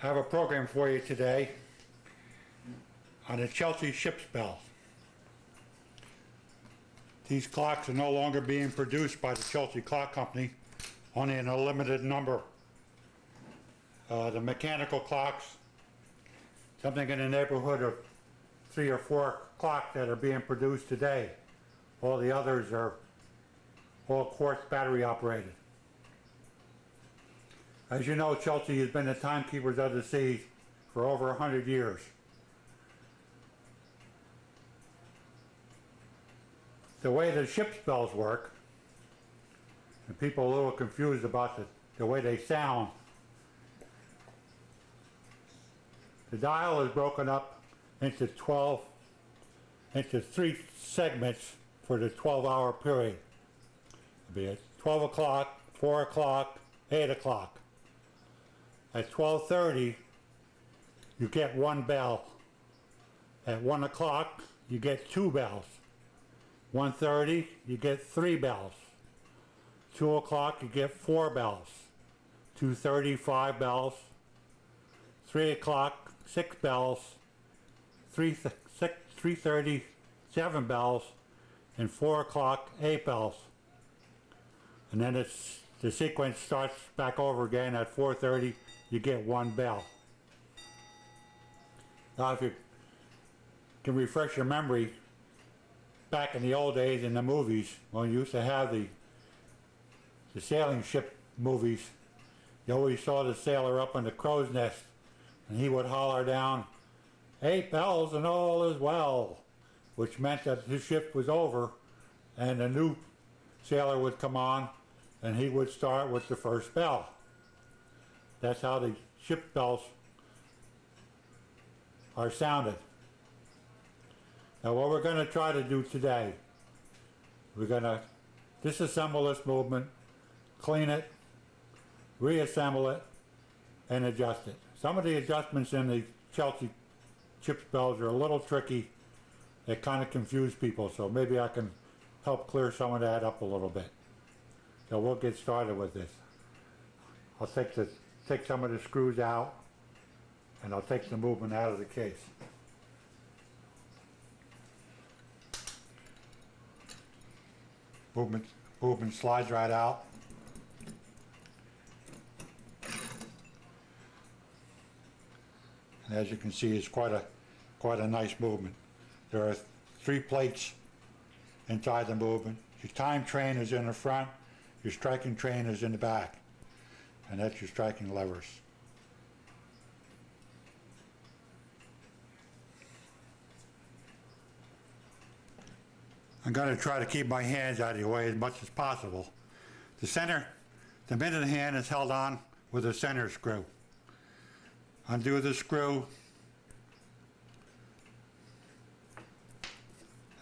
I have a program for you today on the Chelsea ship's bells. These clocks are no longer being produced by the Chelsea Clock Company, only in a limited number. Uh, the mechanical clocks, something in the neighborhood of three or four clocks that are being produced today. All the others are all quartz battery operated. As you know, Chelsea has been the timekeepers of the seas for over a hundred years. The way the ship's bells work, and people are a little confused about the, the way they sound. The dial is broken up into 12, into three segments for the 12 hour period. It'll be at 12 o'clock, 4 o'clock, 8 o'clock. At 12.30, you get one bell. At 1 o'clock, you get two bells. 1.30, you get three bells. 2 o'clock, you get four bells. 2.30, five bells. 3 o'clock, six bells. 3, th- six, 3.30, seven bells. And 4 o'clock, eight bells. And then it's, the sequence starts back over again at 4.30, you get one bell. Now if you can refresh your memory, back in the old days in the movies, when you used to have the, the sailing ship movies, you always saw the sailor up on the crow's nest and he would holler down, eight bells and all is well, which meant that his shift was over and a new sailor would come on and he would start with the first bell. That's how the ship bells are sounded. Now what we're going to try to do today, we're going to disassemble this movement, clean it, reassemble it, and adjust it. Some of the adjustments in the Chelsea ship bells are a little tricky. They kind of confuse people, so maybe I can help clear some of that up a little bit. So we'll get started with this. I'll take the take some of the screws out and I'll take the movement out of the case. Movement, movement slides right out. And as you can see, it's quite a, quite a nice movement. There are three plates inside the movement. Your time train is in the front, your striking train is in the back. And that's your striking levers. I'm going to try to keep my hands out of the way as much as possible. The center, the minute hand is held on with a center screw. Undo the screw.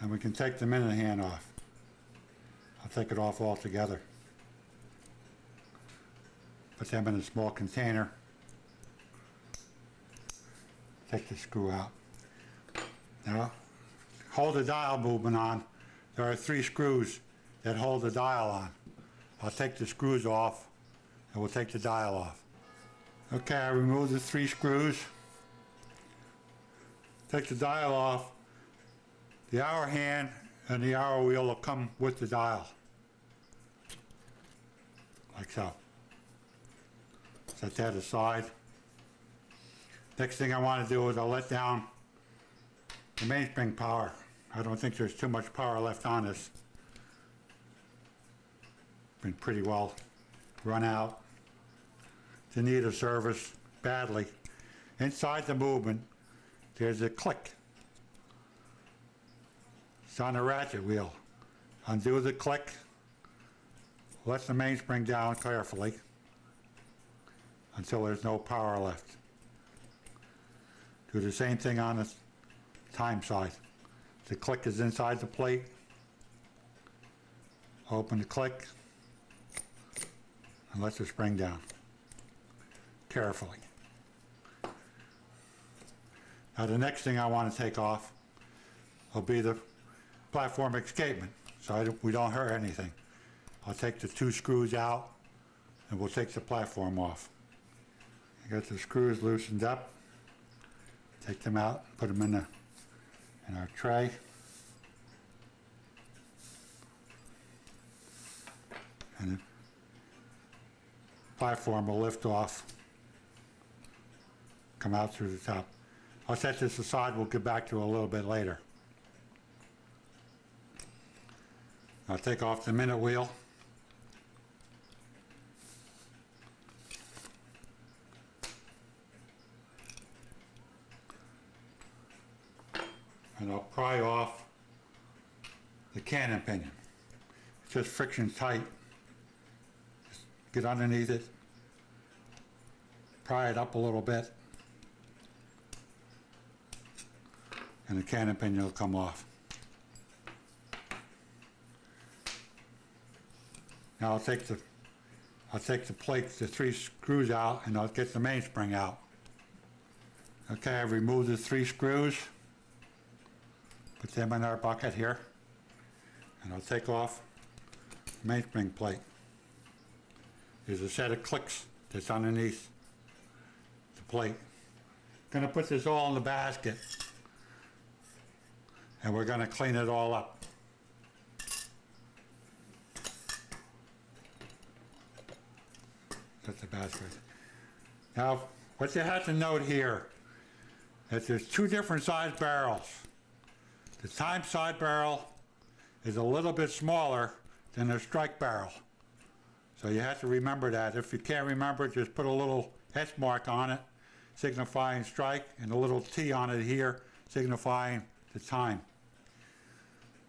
And we can take the minute hand off. I'll take it off altogether. Put them in a small container. Take the screw out. Now, hold the dial movement on. There are three screws that hold the dial on. I'll take the screws off and we'll take the dial off. Okay, I removed the three screws. Take the dial off. The hour hand and the hour wheel will come with the dial. Like so. Set that aside. Next thing I want to do is I'll let down the mainspring power. I don't think there's too much power left on this. Been pretty well run out. To need a service badly. Inside the movement, there's a click. It's on the ratchet wheel. Undo the click. Let the mainspring down carefully until there's no power left. Do the same thing on the time side. The click is inside the plate. Open the click and let the spring down carefully. Now the next thing I want to take off will be the platform escapement so I don't- we don't hurt anything. I'll take the two screws out and we'll take the platform off. I got the screws loosened up. Take them out, put them in the, in our tray. And the platform will lift off, come out through the top. I'll set this aside, we'll get back to it a little bit later. I'll take off the minute wheel. And I'll pry off the cannon pinion. It's just friction tight. Just get underneath it, pry it up a little bit, and the cannon pinion will come off. Now I'll take the, I'll take the plate, the three screws out, and I'll get the mainspring out. Okay, I've removed the three screws. Put them in our bucket here. And I'll take off the mainspring plate. There's a set of clicks that's underneath the plate. Gonna put this all in the basket. And we're gonna clean it all up. That's the basket. Now, what you have to note here is there's two different size barrels. The time side barrel is a little bit smaller than the strike barrel. So you have to remember that. If you can't remember, just put a little S mark on it signifying strike and a little T on it here signifying the time.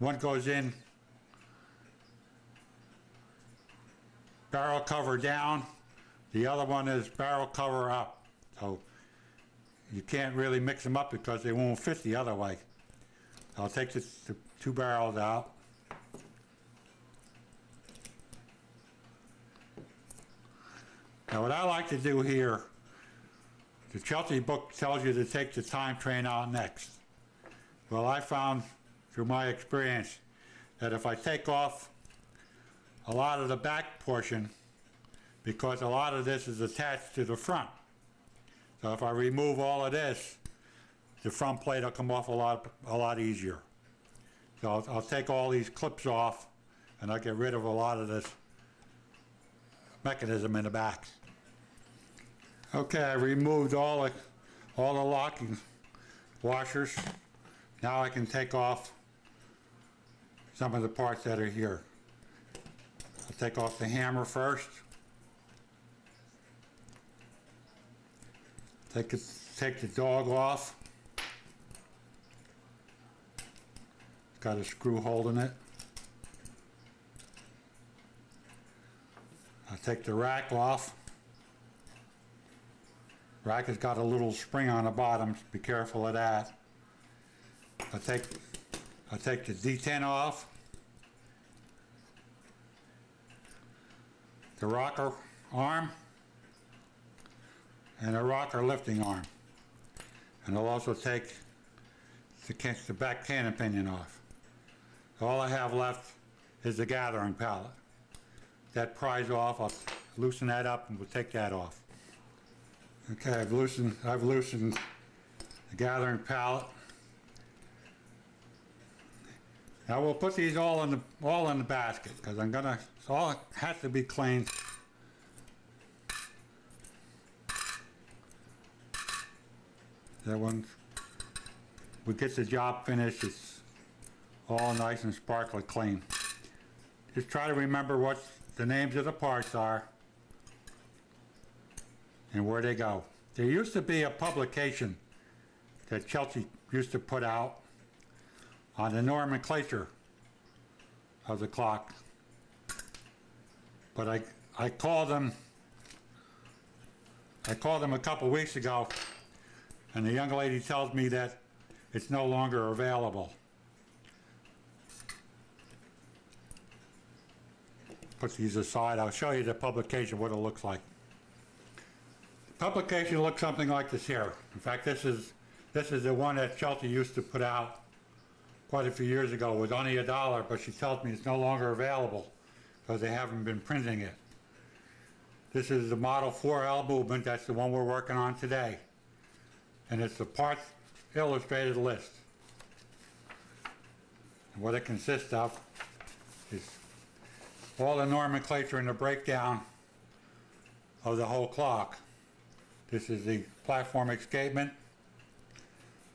One goes in barrel cover down, the other one is barrel cover up. So you can't really mix them up because they won't fit the other way. I'll take the, the two barrels out. Now what I like to do here, the Chelsea book tells you to take the time train out next. Well, I found through my experience that if I take off a lot of the back portion, because a lot of this is attached to the front. So if I remove all of this, the front plate will come off a lot, a lot easier. So I'll, I'll take all these clips off and I'll get rid of a lot of this mechanism in the back. Okay, I removed all the, all the locking washers. Now I can take off some of the parts that are here. I'll take off the hammer first. Take, it, take the dog off. Got a screw holding it. I'll take the rack off. Rack has got a little spring on the bottom, so be careful of that. I'll take, I'll take the detent off. The rocker arm and a rocker lifting arm. And I'll also take the, the back cannon pinion off. All I have left is the gathering pallet. That pries off, I'll loosen that up and we'll take that off. Okay, I've loosened, I've loosened the gathering pallet. Now we'll put these all in the, all in the basket, because I'm gonna, it's all has to be cleaned. That one, we get the job finished, it's all nice and sparkly clean. Just try to remember what the names of the parts are and where they go. There used to be a publication that Chelsea used to put out on the nomenclature of the clock. But I, I called them, I called them a couple weeks ago, and the young lady tells me that it's no longer available. Put these aside, I'll show you the publication, what it looks like. The Publication looks something like this here. In fact, this is, this is the one that Chelsea used to put out quite a few years ago. It was only a dollar, but she tells me it's no longer available because they haven't been printing it. This is the Model 4L movement, that's the one we're working on today. And it's the parts illustrated list. And what it consists of is all the nomenclature and the breakdown of the whole clock. This is the platform escapement,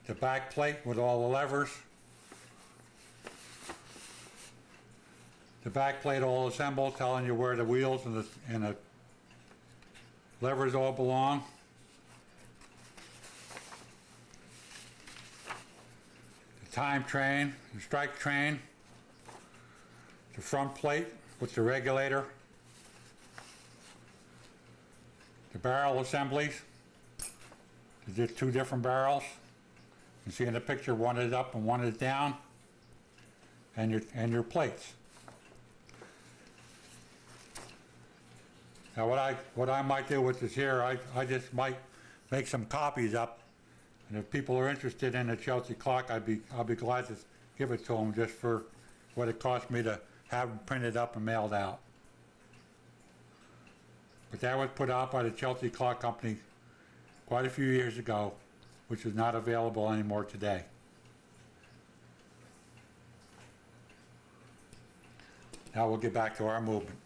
the back plate with all the levers, the back plate all assembled, telling you where the wheels and the, and the levers all belong. The time train, the strike train, the front plate with the regulator, the barrel assemblies. There's just two different barrels. You see in the picture, one is up and one is down, and your, and your plates. Now, what I, what I might do with this here, I, I just might make some copies up, and if people are interested in the Chelsea clock, I'd be, I'll be glad to give it to them just for what it cost me to have them printed up and mailed out. But that was put out by the Chelsea Clock Company quite a few years ago, which is not available anymore today. Now we'll get back to our movement.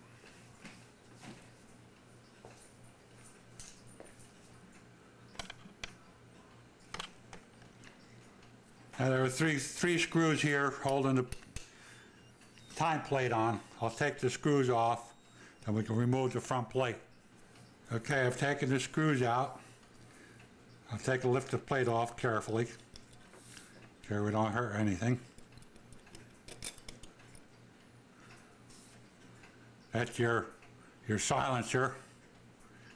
Now there are three, three screws here holding the time plate on. I'll take the screws off and we can remove the front plate. Okay, I've taken the screws out. I'll take a lift the plate off carefully. Sure we don't hurt anything. That's your, your silencer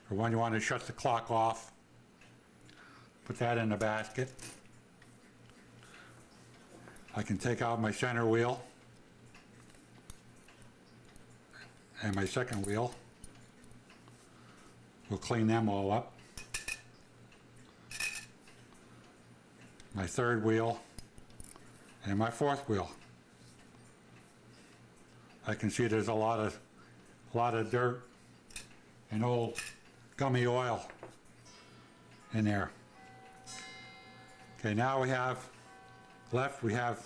for when you want to shut the clock off. Put that in the basket. I can take out my center wheel and my second wheel. We'll clean them all up. My third wheel and my fourth wheel. I can see there's a lot of a lot of dirt and old gummy oil in there. Okay, now we have left we have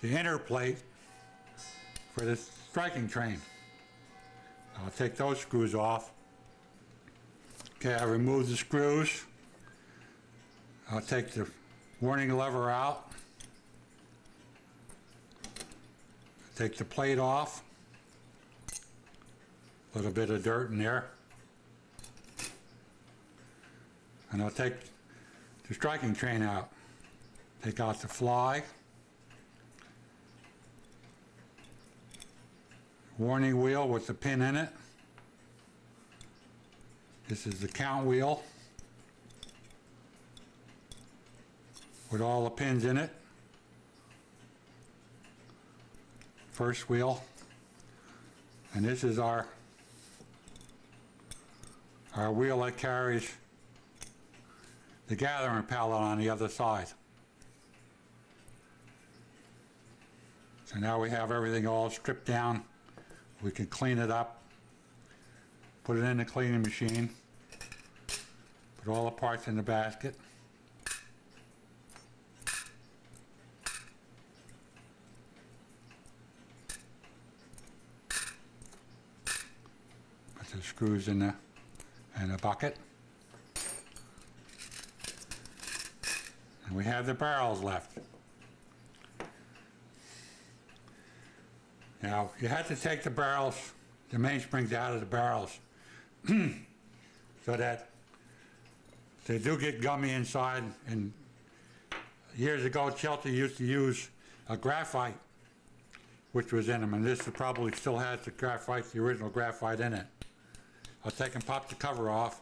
the inner plate for this striking train. I'll take those screws off. Okay, I remove the screws. I'll take the warning lever out. Take the plate off. A little bit of dirt in there. And I'll take the striking train out. Take out the fly. Warning wheel with the pin in it. This is the count wheel with all the pins in it. First wheel. And this is our our wheel that carries the gathering pallet on the other side. So now we have everything all stripped down. We can clean it up, put it in the cleaning machine, put all the parts in the basket. Put the screws in the, in the bucket. And we have the barrels left. Now, you have to take the barrels, the mainsprings out of the barrels so that they do get gummy inside. And years ago, Chelsea used to use a graphite, which was in them, and this probably still has the graphite, the original graphite in it. I'll take and pop the cover off,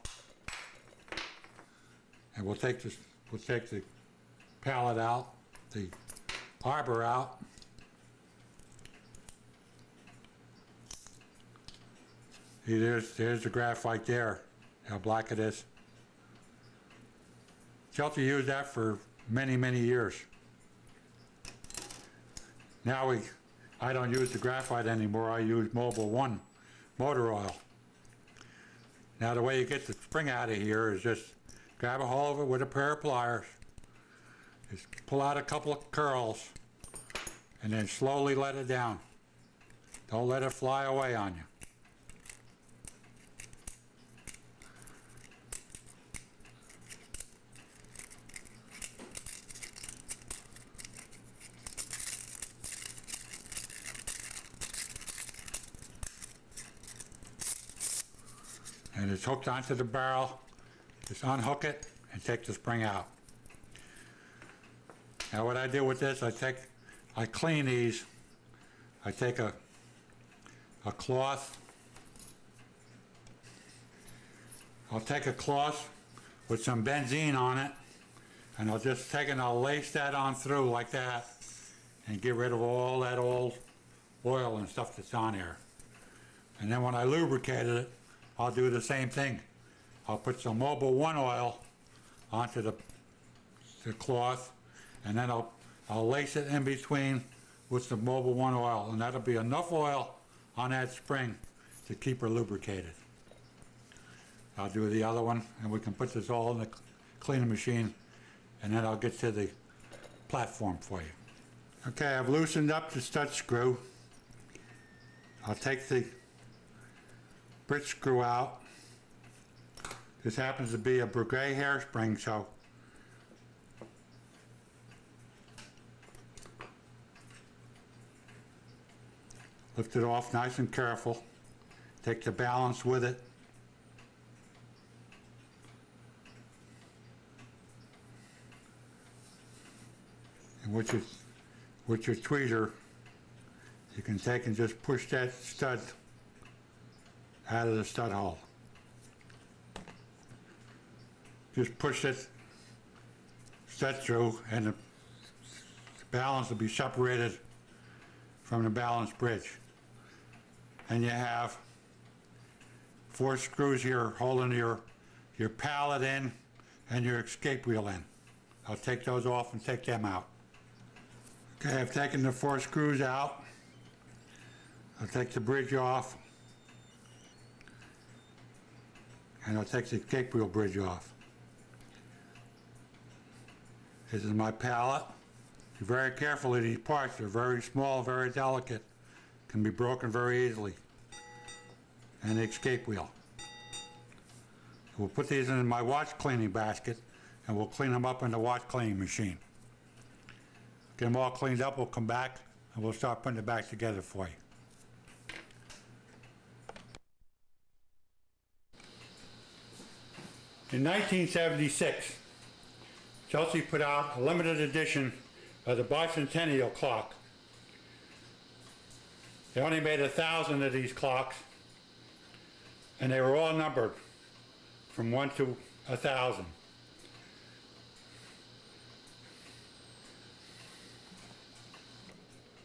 and we'll take this, we'll take the pallet out, the arbor out, See, there's, there's the graphite there, how black it is. Chelsea used that for many, many years. Now we, I don't use the graphite anymore, I use Mobil One motor oil. Now the way you get the spring out of here is just grab a hold of it with a pair of pliers. Just pull out a couple of curls and then slowly let it down. Don't let it fly away on you. And it's hooked onto the barrel. Just unhook it and take the spring out. Now what I do with this, I take, I clean these. I take a, a cloth. I'll take a cloth with some benzene on it and I'll just take and I'll lace that on through like that and get rid of all that old oil and stuff that's on there. And then when I lubricated it, I'll do the same thing. I'll put some Mobil 1 oil onto the, the cloth and then I'll, I'll lace it in between with some Mobil 1 oil and that'll be enough oil on that spring to keep her lubricated. I'll do the other one and we can put this all in the cleaning machine and then I'll get to the platform for you. Okay, I've loosened up the stud screw. I'll take the bridge screw out. This happens to be a Breguet hairspring, so lift it off nice and careful. Take the balance with it. And with your, with your tweezer, you can take and just push that stud out of the stud hole. Just push it stud through and the balance will be separated from the balance bridge. And you have four screws here holding your, your pallet in and your escape wheel in. I'll take those off and take them out. Okay, I've taken the four screws out. I'll take the bridge off. And I'll take the escape wheel bridge off. This is my pallet. Be very careful of these parts. They're very small, very delicate. Can be broken very easily. And the escape wheel. We'll put these in my watch cleaning basket and we'll clean them up in the watch cleaning machine. Get them all cleaned up, we'll come back and we'll start putting it back together for you. In 1976, Chelsea put out a limited edition of the bicentennial clock. They only made a thousand of these clocks, and they were all numbered from one to a thousand.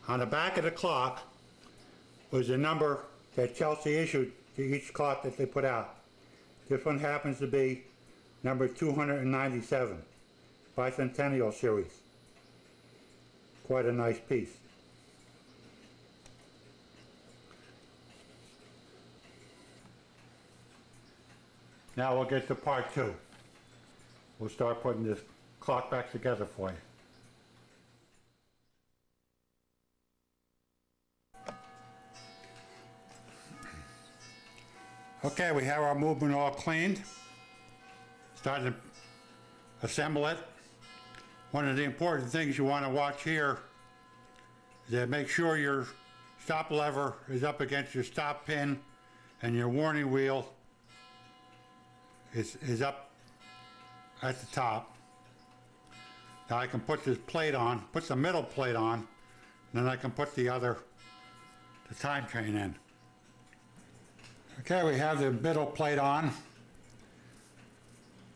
On the back of the clock was the number that Chelsea issued to each clock that they put out. This one happens to be number 297, bicentennial series. Quite a nice piece. Now we'll get to part two. We'll start putting this clock back together for you. Okay, we have our movement all cleaned. Starting to assemble it. One of the important things you want to watch here is to make sure your stop lever is up against your stop pin and your warning wheel is, is up at the top. Now I can put this plate on, put the middle plate on, and then I can put the other, the time train in. Okay, we have the middle plate on.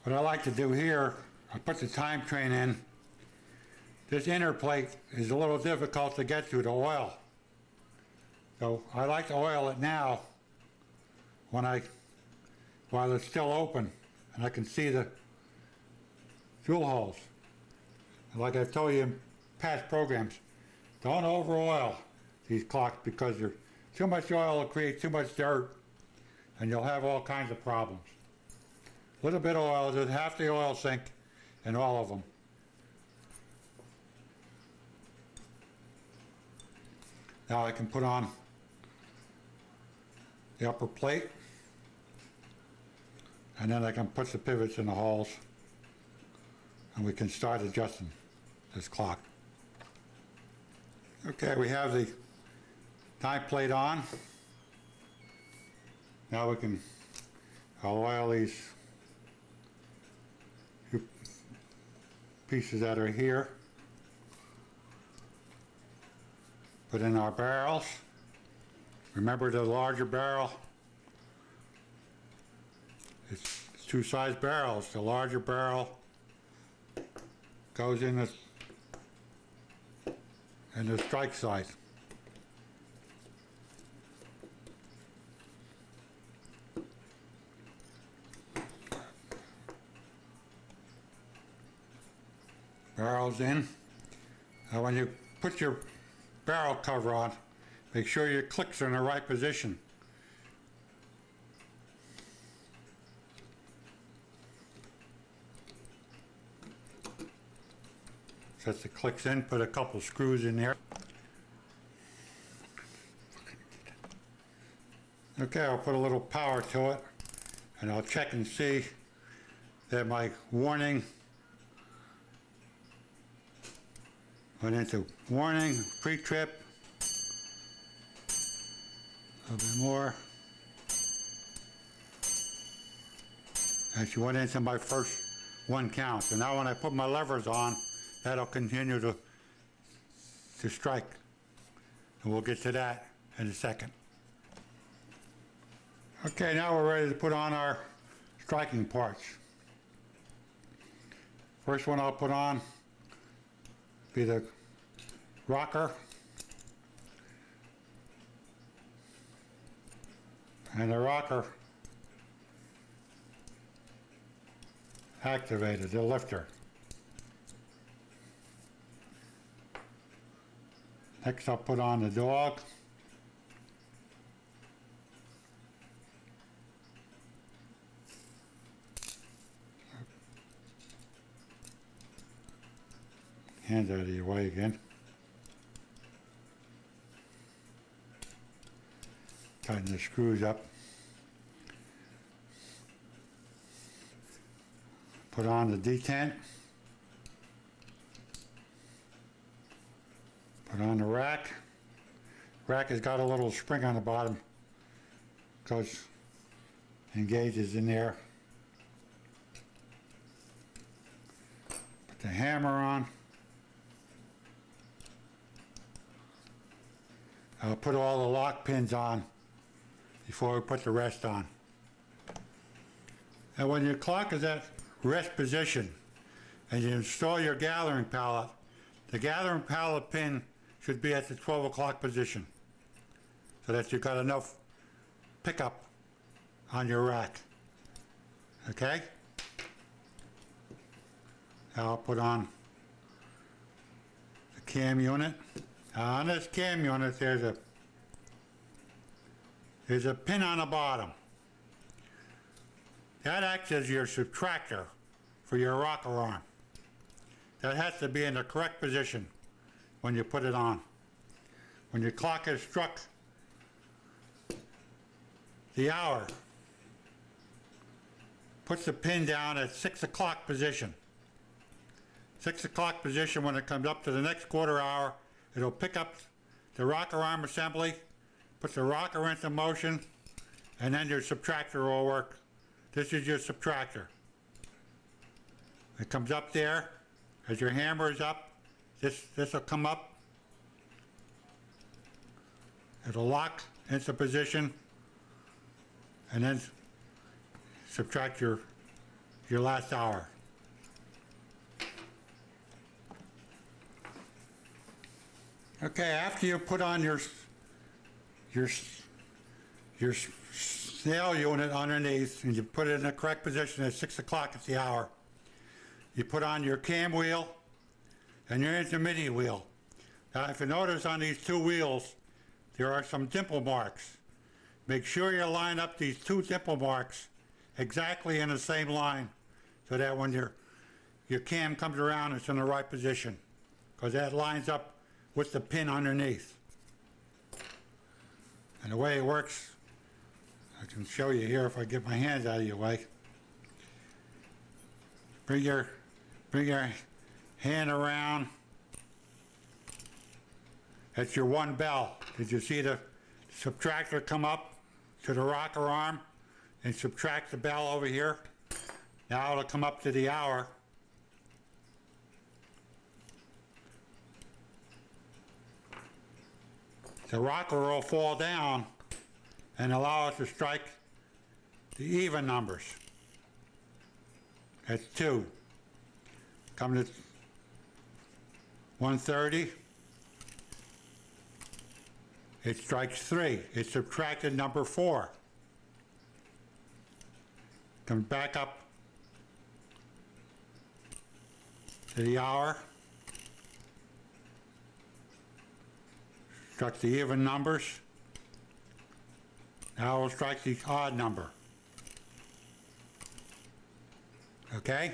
What I like to do here, I put the time train in. This inner plate is a little difficult to get to the oil. So I like to oil it now when I, while it's still open and I can see the fuel holes. And like I've told you in past programs, don't over oil these clocks because there's too much oil will create too much dirt and you'll have all kinds of problems. Little bit of oil, there's half the oil sink in all of them. Now I can put on the upper plate. And then I can put the pivots in the holes. And we can start adjusting this clock. Okay, we have the time plate on. Now we can, I'll oil these few pieces that are here. Put in our barrels. Remember the larger barrel? It's it's two size barrels. The larger barrel goes in the in the strike size. Barrels in. Now when you put your barrel cover on, make sure your clicks are in the right position. Set the clicks in, put a couple screws in there. Okay, I'll put a little power to it and I'll check and see that my warning went into warning, pre-trip. A little bit more. And she went into my first one count. So now when I put my levers on, that'll continue to, to strike. And we'll get to that in a second. Okay, now we're ready to put on our striking parts. First one I'll put on be the rocker. And the rocker activated, the lifter. Next I'll put on the dog. Hands out of your way again. Tighten the screws up. Put on the detent. Put on the rack. Rack has got a little spring on the bottom. Goes, engages in there. Put the hammer on. I'll put all the lock pins on before we put the rest on. And when your clock is at rest position and you install your gathering pallet, the gathering pallet pin should be at the 12 o'clock position so that you've got enough pickup on your rack. Okay? Now I'll put on the cam unit. On this cam unit, there's a there's a pin on the bottom. That acts as your subtractor for your rocker arm. That has to be in the correct position when you put it on. When your clock has struck the hour, puts the pin down at 6 o'clock position. 6 o'clock position when it comes up to the next quarter hour, it'll pick up the rocker arm assembly, put the rocker into motion, and then your subtractor will work. This is your subtractor. It comes up there, as your hammer is up, this, this will come up. It'll lock into position, and then subtract your, your last hour. Okay, after you put on your, your, your snail unit underneath, and you put it in the correct position at six o'clock at the hour, you put on your cam wheel and your intermediate wheel. Now, if you notice on these two wheels, there are some dimple marks. make sure you line up these two dimple marks exactly in the same line so that when your, your cam comes around, it's in the right position. Because that lines up with the pin underneath. And the way it works, I can show you here if I get my hands out of your way. Bring your, bring your hand around. That's your one bell. Did you see the subtractor come up to the rocker arm and subtract the bell over here? Now it'll come up to the hour. The rocker will fall down and allow us to strike the even numbers. That's two. Come to 130. It strikes three. It subtracted number four. Comes back up to the hour. Struck the even numbers. Now we'll strike the odd number. Okay?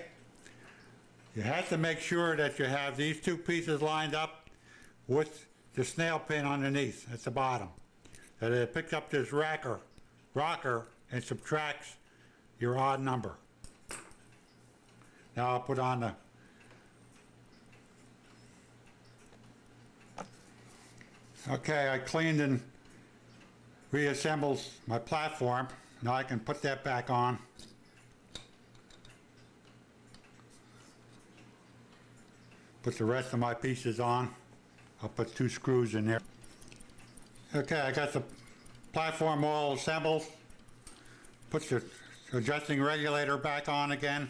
You have to make sure that you have these two pieces lined up with the snail pin underneath at the bottom. That it picks up this racker, rocker and subtracts your odd number. Now I'll put on the Okay, I cleaned and reassembled my platform. Now I can put that back on. Put the rest of my pieces on. I'll put two screws in there. Okay, I got the platform all assembled. Put the adjusting regulator back on again.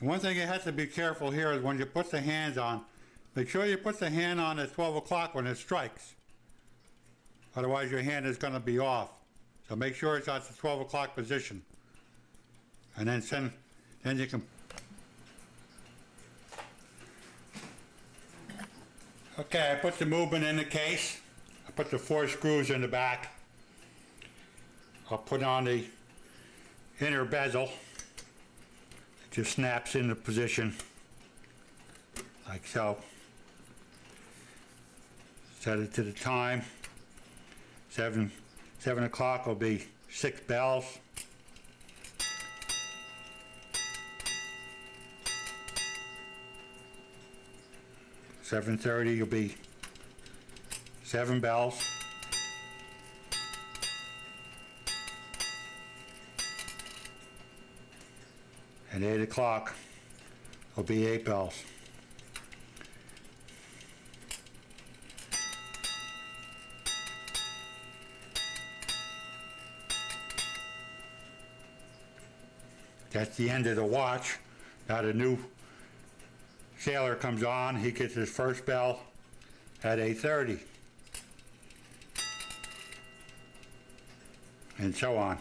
One thing you have to be careful here is when you put the hands on, make sure you put the hand on at 12 o'clock when it strikes. Otherwise your hand is going to be off. So make sure it's at the 12 o'clock position. And then send, then you can Okay, I put the movement in the case. I put the four screws in the back. I'll put on the inner bezel. It just snaps into position like so. Set it to the time. Seven, seven o'clock will be six bells. Seven thirty will be seven bells. And eight o'clock will be eight bells. That's the end of the watch. Now the new sailor comes on, he gets his first bell at 8.30. And so on.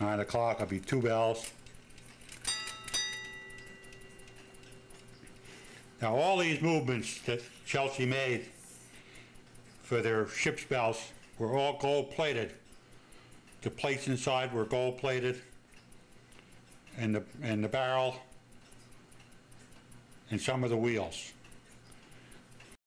Nine o'clock I'll be two bells. Now all these movements that Chelsea made for their ship's bells were all gold plated. The plates inside were gold plated and the, and the barrel and some of the wheels.